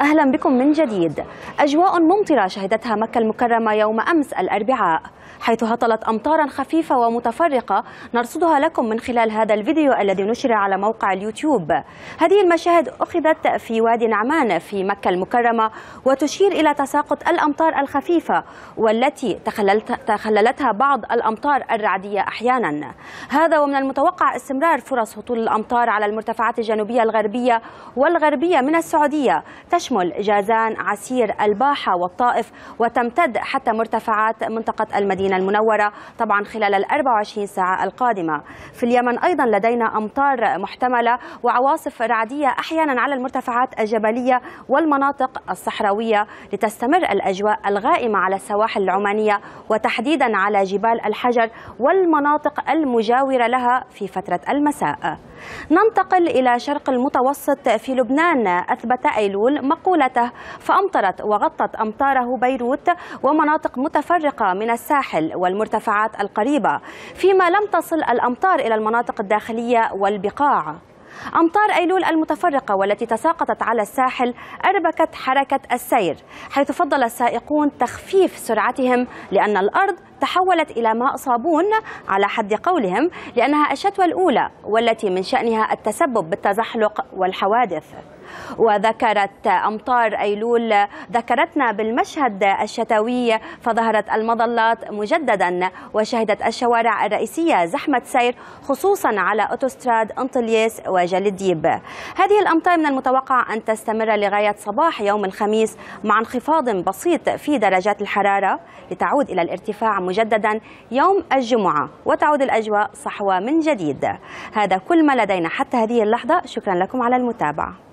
أهلا بكم من جديد. أجواء ممطرة شهدتها مكة المكرمة يوم أمس الأربعاء حيث هطلت أمطارا خفيفة ومتفرقة نرصدها لكم من خلال هذا الفيديو الذي نشر على موقع اليوتيوب. هذه المشاهد أخذت في وادي نعمان في مكة المكرمة وتشير إلى تساقط الأمطار الخفيفة والتي تخللتها بعض الأمطار الرعدية أحيانا. هذا ومن المتوقع استمرار فرص هطول الأمطار على المرتفعات الجنوبية الغربية والغربية من السعودية تشمل جازان عسير الباحة والطائف وتمتد حتى مرتفعات منطقة المدينة المنورة طبعا خلال ال 24 ساعة القادمة. في اليمن أيضا لدينا أمطار محتملة وعواصف رعدية أحيانا على المرتفعات الجبلية والمناطق الصحراوية لتستمر الأجواء الغائمة على السواحل العمانية وتحديدا على جبال الحجر والمناطق المجاورة لها في فترة المساء. ننتقل إلى شرق المتوسط في لبنان أثبت أيلول مقولته فأمطرت وغطت أمطاره بيروت ومناطق متفرقة من الساحل والمرتفعات القريبة فيما لم تصل الأمطار إلى المناطق الداخلية والبقاع. أمطار أيلول المتفرقة والتي تساقطت على الساحل أربكت حركة السير حيث فضل السائقون تخفيف سرعتهم لأن الأرض تحولت إلى ماء صابون على حد قولهم لأنها الشتوى الأولى والتي من شأنها التسبب بالتزحلق والحوادث. وذكرت أمطار أيلول ذكرتنا بالمشهد الشتوي فظهرت المظلات مجددا وشهدت الشوارع الرئيسية زحمة سير خصوصا على أوتوستراد أنطليس وجلديب هذه الأمطار من المتوقع أن تستمر لغاية صباح يوم الخميس مع انخفاض بسيط في درجات الحرارة لتعود إلى الارتفاع مجددا يوم الجمعة وتعود الأجواء صحوة من جديد. هذا كل ما لدينا حتى هذه اللحظة. شكرا لكم على المتابعة.